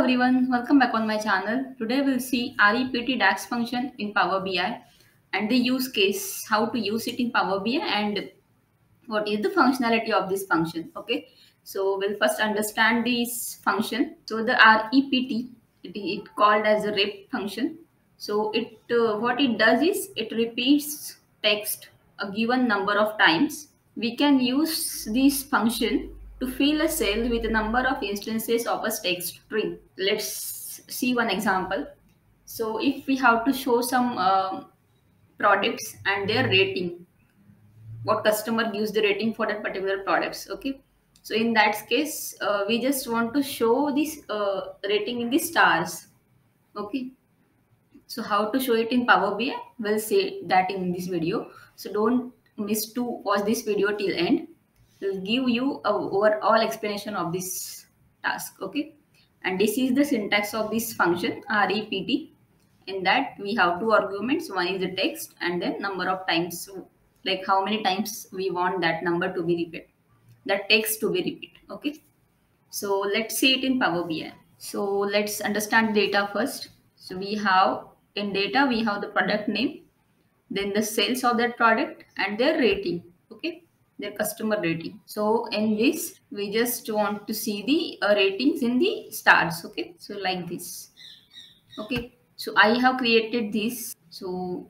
everyone, welcome back on my channel. Today we'll see REPT DAX function in Power BI and the use case, how to use it in Power BI and what is the functionality of this function. Okay, so we'll first understand this function. So the REPT, it, it called as a rep function. So it uh, what it does is it repeats text a given number of times. We can use this function to fill a cell with a number of instances of a text string. Let's see one example. So if we have to show some uh, products and their rating, what customer gives the rating for that particular products, okay? So in that case, uh, we just want to show this uh, rating in the stars, okay? So how to show it in Power BI? We'll see that in this video. So don't miss to watch this video till end will give you a overall explanation of this task okay? And this is the syntax of this function rept in that we have two arguments. One is the text and then number of times so, like how many times we want that number to be repeated that text to be repeated okay? So let's see it in power bi so let's understand data first. So we have in data we have the product name then the sales of that product and their rating okay their customer rating. So in this we just want to see the uh, ratings in the stars okay? So like this okay? So i have created this. So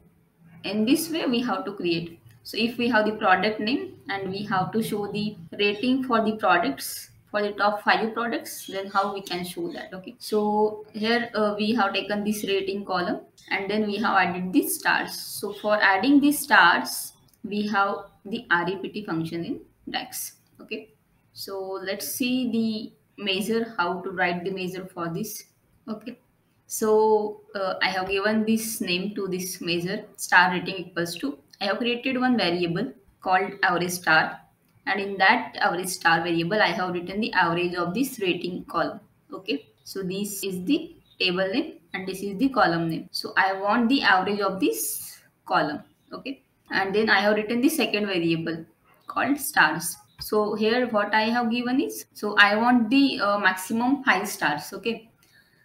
in this way we have to create. So if we have the product name and we have to show the rating for the products for the top five products then how we can show that okay? So here uh, we have taken this rating column and then we have added the stars. So for adding these stars we have the REPT function in DAX. Okay, so let's see the measure, how to write the measure for this. Okay, so uh, I have given this name to this measure star rating equals to. I have created one variable called average star and in that average star variable I have written the average of this rating column. Okay, so this is the table name and this is the column name. So I want the average of this column. Okay, and then I have written the second variable called stars. So here what I have given is, so I want the uh, maximum 5 stars, okay.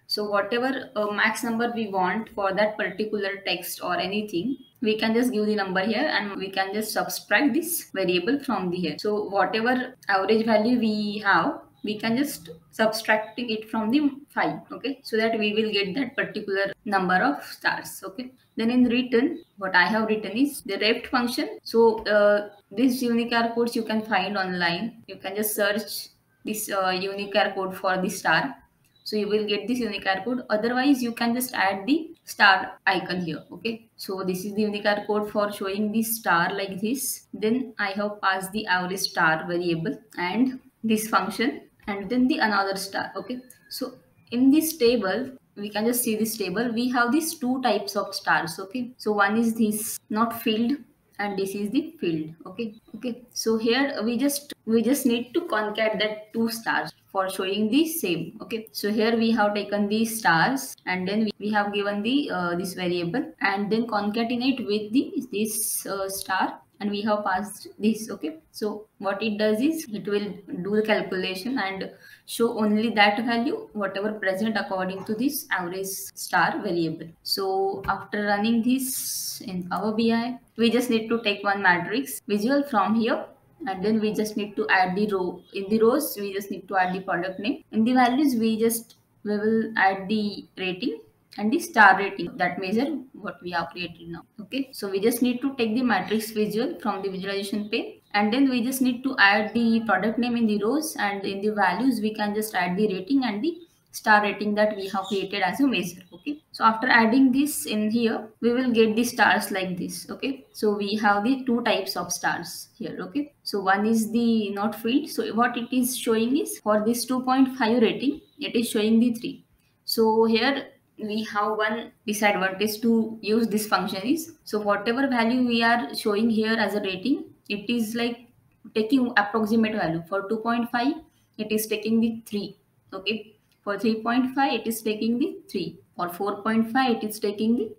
So whatever uh, max number we want for that particular text or anything, we can just give the number here and we can just subtract this variable from the here. So whatever average value we have, we can just subtracting it from the 5 okay? So that we will get that particular number of stars okay? Then in return what i have written is the REPT function. So uh, this Unicode codes you can find online. You can just search this uh, Unicode code for the star. So you will get this Unicode code. Otherwise you can just add the star icon here okay? So this is the Unicode code for showing the star like this. Then i have passed the average star variable and this function and then the another star okay? So in this table we can just see this table. We have these two types of stars okay? So one is this not filled and this is the field okay? Okay so here we just we just need to concat that two stars for showing the same okay? So here we have taken these stars and then we, have given the uh, this variable and then concatenate with the this uh, star and we have passed this okay? So what it does is it will do the calculation and show only that value whatever present according to this average star variable. So after running this in power bi we just need to take one matrix visual from here and then we just need to add the row. In the rows we just need to add the product name. In the values we just we will add the rating and the star rating. That measure what we have created now okay? So we just need to take the matrix visual from the visualization pane and then we just need to add the product name in the rows and in the values. We can just add the rating and the star rating that we have created as a measure okay? So after adding this in here we will get the stars like this okay? So we have the two types of stars here okay? So one is the not filled so what it is showing is for this 2.5 rating it is showing the 3 so here we have one disadvantage to use this function is so whatever value we are showing here as a rating it is like taking approximate value. For 2.5 it is taking the 3 okay? For 3.5 it is taking the 3 for 4.5 it is taking the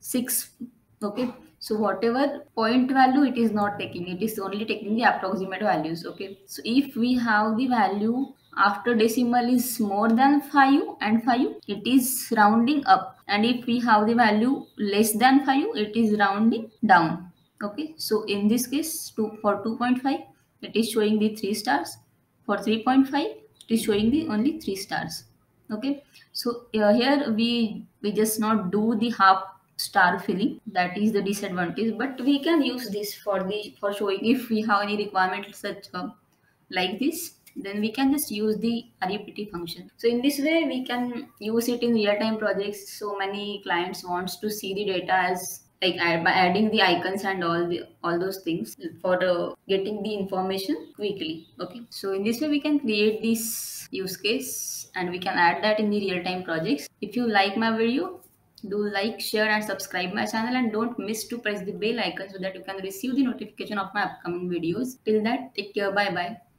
6 okay? So whatever point value it is not taking it is only taking the approximate values okay? So if we have the value after decimal is more than 5 and 5 it is rounding up. And if we have the value less than 5 it is rounding down. Okay so in this case two, for 2.5 it is showing the 3 stars. For 3.5 it is showing the only 3 stars. Okay so uh, here we we just not do the half star filling. That is the disadvantage but we can use this for the for showing if we have any requirement such uh, like this then we can just use the REPT function. So in this way, we can use it in real-time projects. So many clients wants to see the data as like by adding the icons and all the all those things for uh, getting the information quickly. Okay. So in this way, we can create this use case and we can add that in the real-time projects. If you like my video, do like share and subscribe my channel and don't miss to press the bell icon so that you can receive the notification of my upcoming videos till that take care bye bye